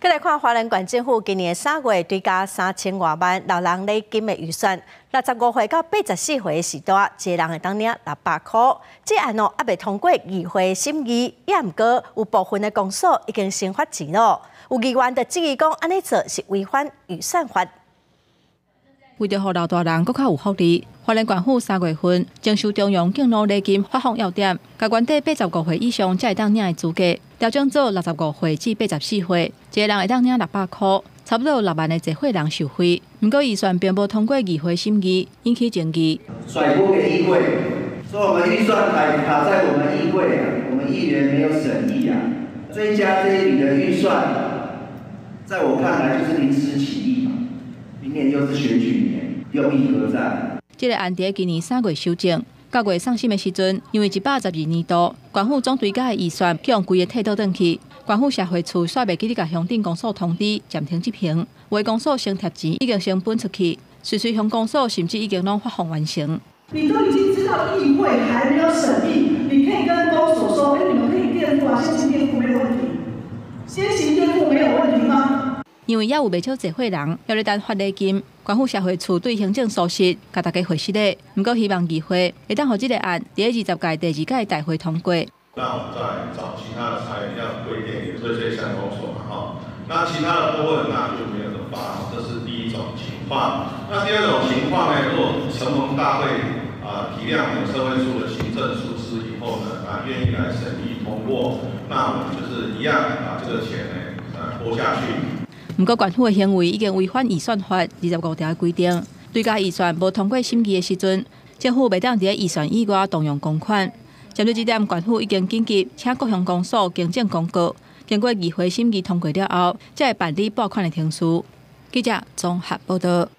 再来看华人管政府今年三月追加三千多万老人礼金的预算，六十五岁到八十四岁的时段，一个人会当领六百块。这案哦还未通过议会审议，也毋过有部分的公所已经先发钱咯。有议员就质疑讲，安尼做是违反预算法。为着让老大人搁较有福利，华人管府三月份征收中央敬老礼金发放要点，甲原底八十五岁以上才会当领的资格。调整做六十五岁至八十四岁，一个人会当领六百块，差不多有六万的集会人受惠。不过预算并无通过议会审议，引起争议。甩锅给议会，说我们预算还卡在我们议会，我们议员没有审议啊。追加这一笔的预算，在我看来就是临时起意。明年又是选举年，又一何在？这个案在今年三月修正。九月上新的时阵，因为一百十二年度，官府总追加的预算向规个退倒转去，官府社会处煞袂记得甲乡镇公所通知暂停执行，为公所先贴钱已经先分出去，随随乡公所甚至已经拢发放完成。你都已经知道议会还没有审议，你可以跟公所说，哎，你们可以垫付啊，先行垫付没有问题，先行垫付没有问题吗？因为也有未少济会人要咧等发礼金，关乎社会处对行政疏失，甲大家回息咧。毋过希望议会会当好即个案第二十届第二届大会通过。那我们再找其他的材料规定，这些相公所嘛，哈。那其他的部分那就没有么发，这是第一种情况。那第二种情况呢，如果承蒙大会啊体谅我们社会处的行政疏失以后呢，啊愿意来审议通过，那我们就是一样把这个钱呢呃拖下去。毋过，政府的行为已经违反预算法二十五条的规定。对家预算无通过审议的时阵，政府未当伫预算以外动用公款。针对这点，政府已经紧急请各项公所更正公告，经过议会审议通过了后，才会办理拨款的程序。记者综合报道。